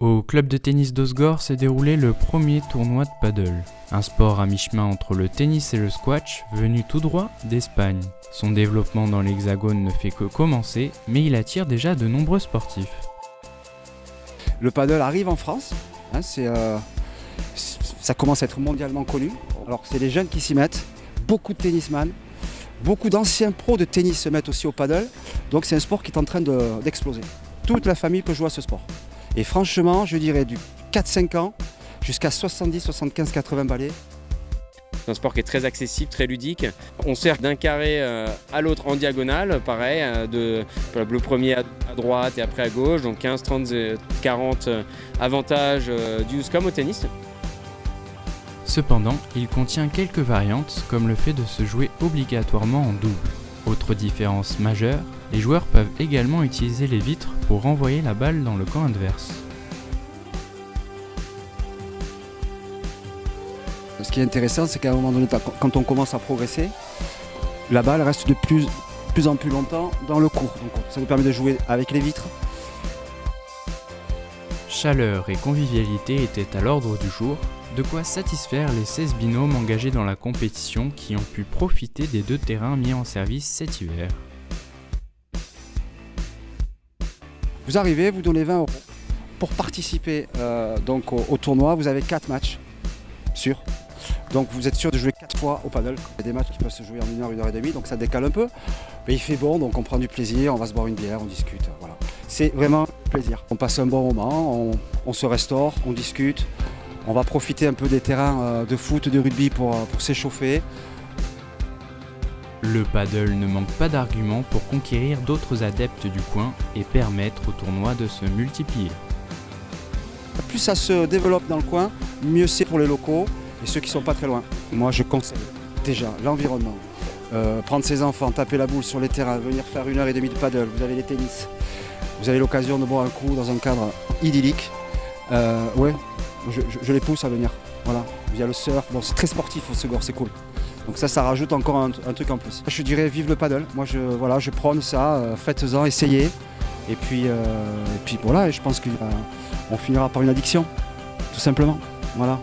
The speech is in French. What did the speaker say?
Au club de tennis d'Osgore s'est déroulé le premier tournoi de paddle, un sport à mi-chemin entre le tennis et le squash venu tout droit d'Espagne. Son développement dans l'Hexagone ne fait que commencer, mais il attire déjà de nombreux sportifs. Le paddle arrive en France, hein, euh, ça commence à être mondialement connu. Alors c'est les jeunes qui s'y mettent, beaucoup de tennisman, beaucoup d'anciens pros de tennis se mettent aussi au paddle, donc c'est un sport qui est en train de- d'exploser. Toute la famille peut jouer à ce sport. Et franchement, je dirais du 4-5 ans jusqu'à 70, 75, 80 balais. C'est un sport qui est très accessible, très ludique. On sert d'un carré euh, à l'autre en diagonale, pareil, euh, de, le premier à droite et après à gauche, donc 15, 30, euh, 40 euh, avantages euh, du comme au tennis. Cependant, il contient quelques variantes, comme le fait de se jouer obligatoirement en double. Autre différence majeure, les joueurs peuvent également utiliser les vitres pour renvoyer la balle dans le camp adverse. Ce qui est intéressant, c'est qu'à un moment donné, quand on commence à progresser, la balle reste de plus, plus en plus longtemps dans le cours. Donc ça nous permet de jouer avec les vitres. Chaleur et convivialité étaient à l'ordre du jour, de quoi satisfaire les 16 binômes engagés dans la compétition qui ont pu profiter des deux terrains mis en service cet hiver. Vous arrivez, vous donnez 20 euros. Pour participer euh, donc au, tournoi, vous avez 4 matchs sûrs. Donc vous êtes sûr de jouer 4 fois au paddle. Il y a des matchs qui peuvent se jouer en 1 heure, 1 heure et demie, donc ça décale un peu. Mais il fait bon, donc on prend du plaisir, on va se boire une bière, on discute. C'est vraiment plaisir. On passe un bon moment, on, se restaure, on discute. On va profiter un peu des terrains euh, de foot, de rugby pour, euh, pour s'échauffer. Le paddle ne manque pas d'arguments pour conquérir d'autres adeptes du coin et permettre au tournoi de se multiplier. Plus ça se développe dans le coin, mieux c'est pour les locaux et ceux qui sont pas très loin. Moi je conseille déjà l'environnement. Euh, prendre ses enfants, taper la boule sur les terrains, venir faire une heure et demie de paddle, vous avez les tennis. Vous avez l'occasion de boire un coup dans un cadre idyllique. Euh, ouais, je les pousse à venir. Voilà, via le surf. Bon, c'est très sportif au Segor, c'est cool. Donc ça, ça rajoute encore un, truc en plus. Je dirais vive le paddle. Moi, je, voilà, je prône ça. euh, Faites-en, essayez. Et puis, euh, et puis voilà, je pense qu'on finira par une addiction, tout simplement. Voilà.